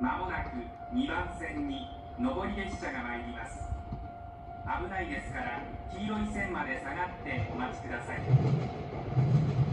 まもなく2番線に上り列車が参ります。危ないですから黄色い線まで下がってお待ちください。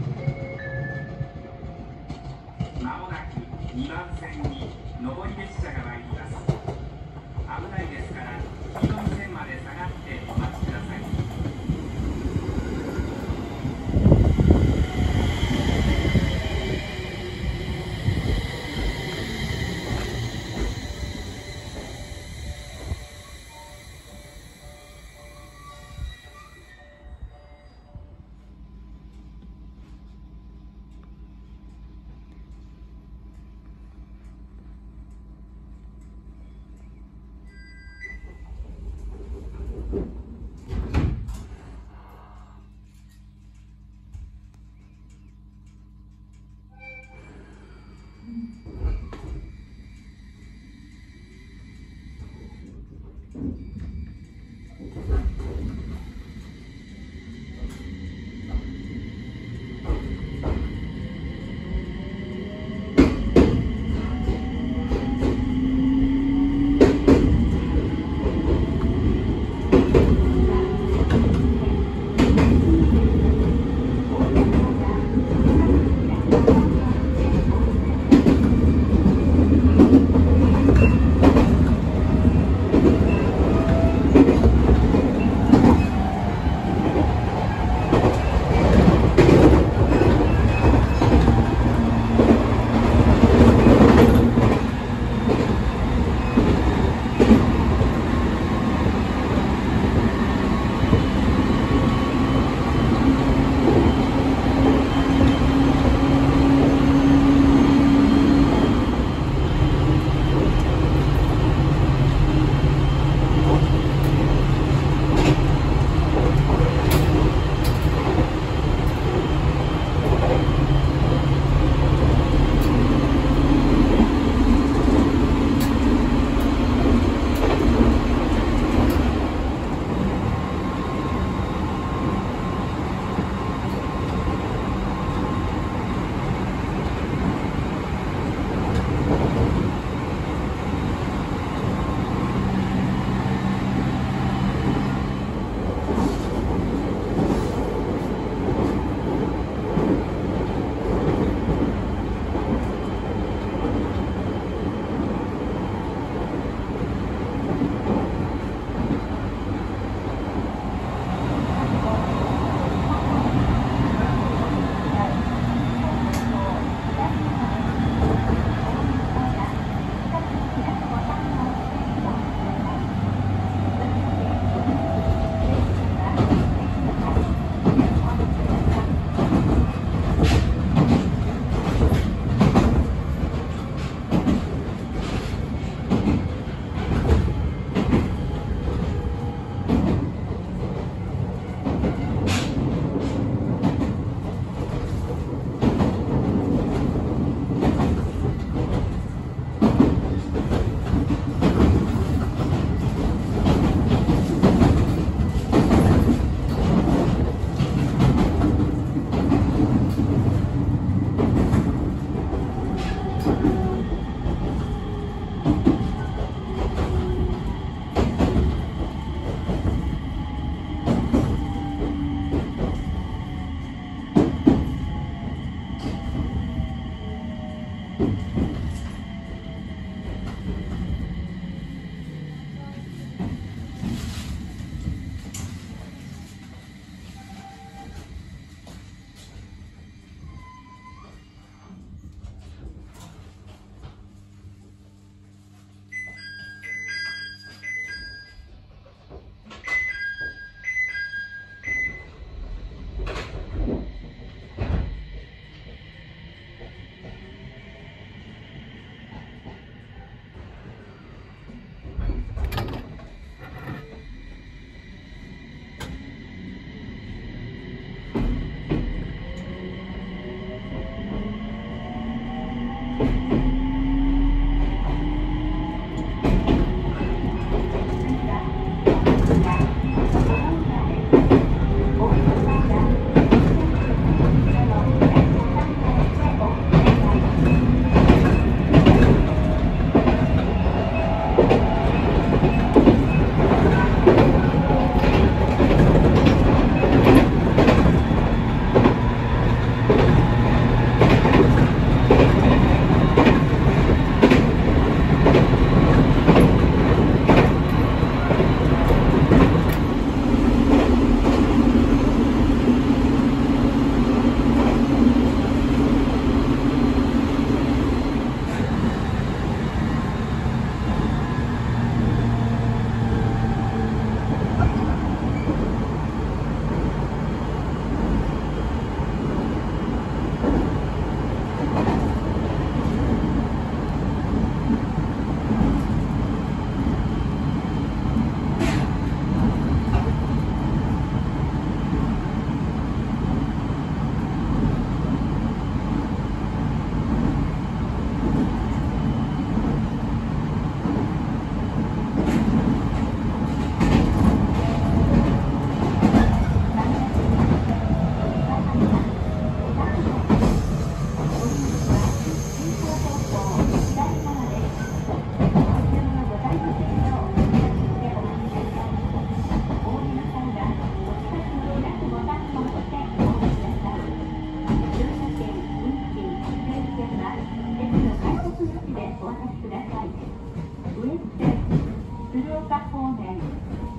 岡方面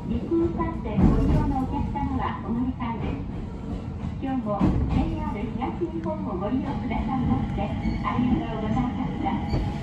ご利用のお客様はお乗り換え。です今日も JR 東日本をご利用くださいましてありがとうございました。